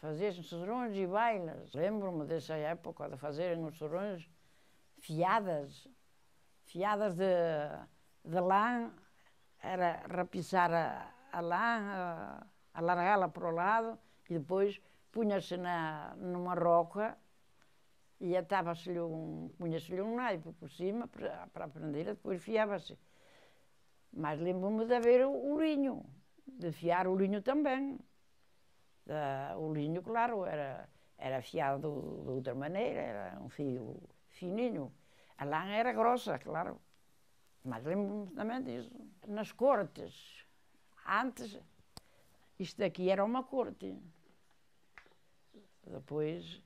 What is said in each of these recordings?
Faziam serões e bailes. Lembro-me dessa época de fazerem os serões fiadas, fiadas de, de lã, era rapiçar a, a lã, alargá-la para o lado e depois punha-se numa roca e atava-se-lhe um, punha-se-lhe um naipe por cima para, para prender, depois fiava-se. Mas lembro-me de haver o, o linho, de fiar o linho também. Da, o linho, claro, era, era fiado de, outra maneira, era um fio fininho. A lã era grossa, claro. Mas lembro-me também disso. Nas cortes, antes, isto aqui era uma corte. Depois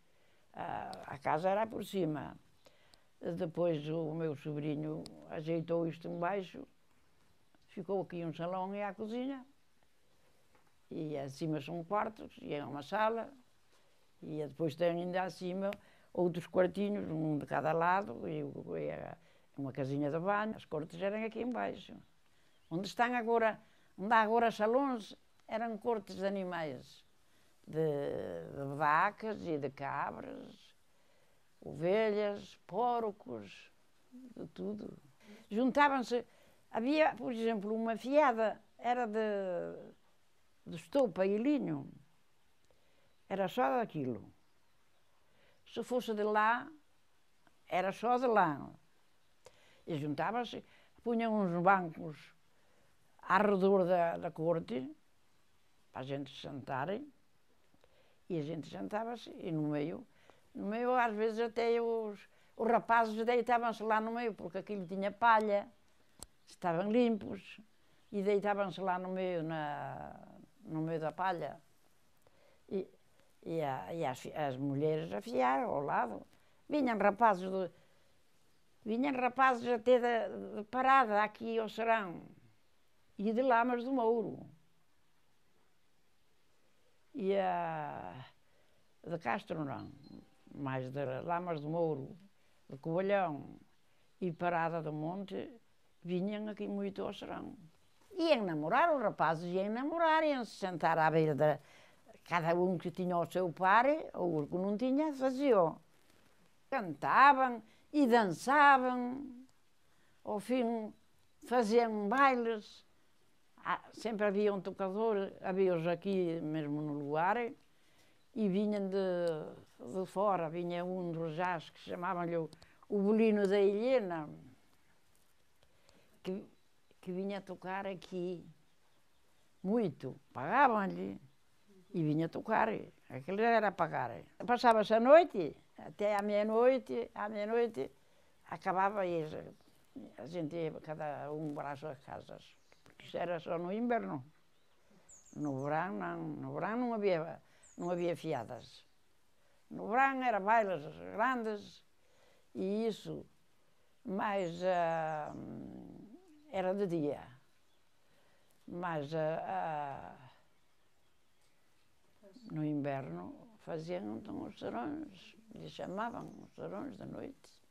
a casa era por cima. Depois o meu sobrinho ajeitou isto embaixo, ficou aqui um salão e a cozinha. E acima são quartos, e é uma sala. E depois tem ainda acima outros quartinhos, um de cada lado, e, e uma casinha de banho. As cortes eram aqui embaixo. Onde estão agora, onde há agora salões, eram cortes de animais de, de vacas e de cabras, ovelhas, porcos, de tudo. Juntavam-se, havia, por exemplo, uma fiada, era de, de estopa e linho, era só daquilo. Se fosse de lá, era só de lá. E juntavam-se, punham uns bancos ao redor da, da corte, para a gente sentarem, e a gente jantava-se e no meio, no meio às vezes até os, os rapazes deitavam-se lá no meio, porque aquilo tinha palha, estavam limpos, e deitavam-se lá no meio, na, no meio da palha. E, e, a, e as, as, mulheres afiaram ao lado. Vinham rapazes, de, vinham rapazes até de, de parada aqui ao serão, e de Lamas do Mouro e a de Castro não, mais de Lamas do Mouro, de Covalhão e Parada do Monte, vinham aqui muito ao serão. Iam namorar, os rapazes iam namorar, iam se sentar à beira da... Cada um que tinha o seu par, ou o que não tinha, fazia. Cantavam e dançavam, ao fim faziam bailes, ah, sempre havia um tocador, havia-os aqui mesmo no lugar, e vinham de, de fora, vinha um dos jazz que chamavam-lhe o, o Bolino da Helena, que, que vinha tocar aqui muito, pagavam-lhe e vinha tocar, aquilo era pagar. Passava-se a noite, até à meia-noite, à meia-noite acabava e a gente ia cada um para as suas casas. Isso era só no inverno. No verão não, no verão não havia, não havia fiadas. No verão era bailes grandes e isso, mas uh, era de dia. Mas uh, uh, no inverno faziam então os serões, lhe chamavam os serões da noite.